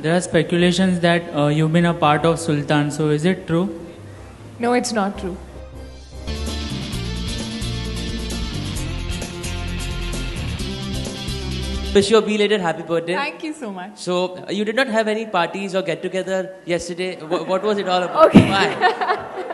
There are speculations that uh, you've been a part of Sultan, so is it true? No, it's not true. Wish you a belated happy birthday. Thank you so much. So uh, you did not have any parties or get together yesterday. Wh- what was it all about? Okay. Why?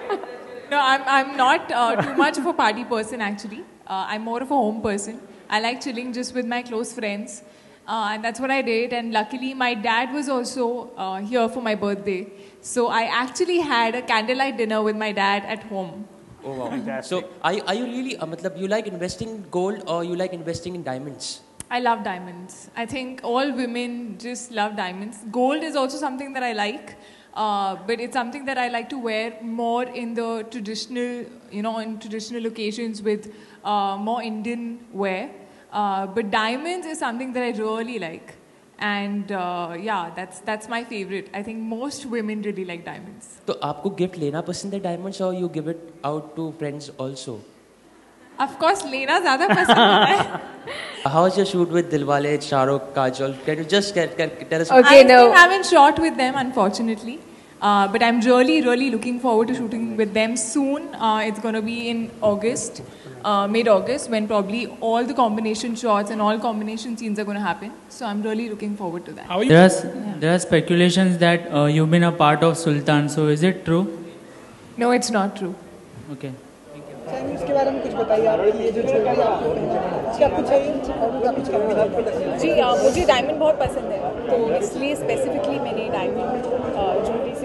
No, I'm, I'm not uh, too much of a party person actually. Uh, I'm more of a home person. I like chilling just with my close friends. Uh, and that's what I did. And luckily, my dad was also uh, here for my birthday. So I actually had a candlelight dinner with my dad at home. Oh wow. So are you, are you really? Uh, matlab, you like investing in gold or you like investing in diamonds? I love diamonds. I think all women just love diamonds. Gold is also something that I like, uh, but it's something that I like to wear more in the traditional, you know, in traditional occasions with uh, more Indian wear. Uh, but diamonds is something that I really like, and uh, yeah, that's that's my favorite. I think most women really like diamonds. तो आपको gift लेना पसंद है diamonds और you give it out to friends also Of course, लेना ज़्यादा पसंद है. How was your shoot with Dilwale, Shahrukh, Kajol? Can you just get, get, tell us? Okay, I no. still haven't shot with them, unfortunately. Uh, but I'm really, really looking forward to shooting with them soon. Uh, it's going to be in August, uh, mid-August, when probably all the combination shots and all combination scenes are going to happen. So I'm really looking forward to that. How are you? There are, s- there are speculations that uh, you've been a part of Sultan, so is it true? No, it's not true. Okay. चाहिए इसके बारे में कुछ बताइए आपके लिए जो jewellery आपको पहनना है क्या कुछ चाहिए और उनका कुछ करना जी अ, मुझे डायमंड बहुत पसंद है तो इसलिए स्पेसिफिकली मैंने डायमंड ज्वेलरी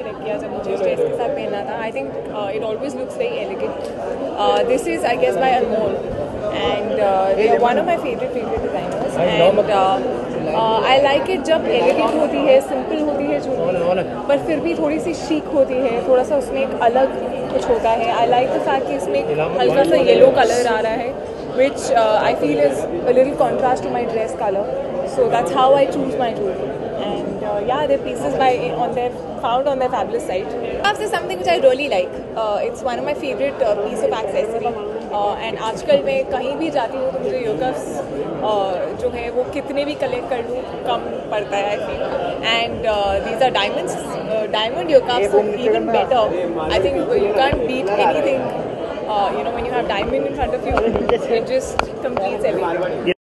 सिलेक्ट किया जब मुझे स्टेज के साथ पहनना था। I think it always looks very elegant this is I guess by Anmol and they are one of my favourite favourite designers and I like it जब elegant होती है सिंपल होती है ज्वेलरी पर फिर भी थोड़ी सी शीक होती है थोड़ा सा उसमें एक अलग कुछ होता है। आई लाइक द फैक्ट कि इसमें हल्का सा येलो कलर आ रहा है which uh, I feel is a little contrast to my dress color. So that's how I choose my jewelry. Uh, yeah, they're pieces by on their found on their fabulous site. Cuffs is something which I really like. Uh, it's one of my favorite uh, piece of accessory. Uh, and आजकल मैं कहीं भी जाती हूँ तो मुझे uh, जो है वो कितने भी कलेक्ट कर लूँ कम पड़ता है I feel and these are diamonds diamond ear cuffs even better I think you can't beat anything uh, you know, when you have diamond in front of you, it just completes everything.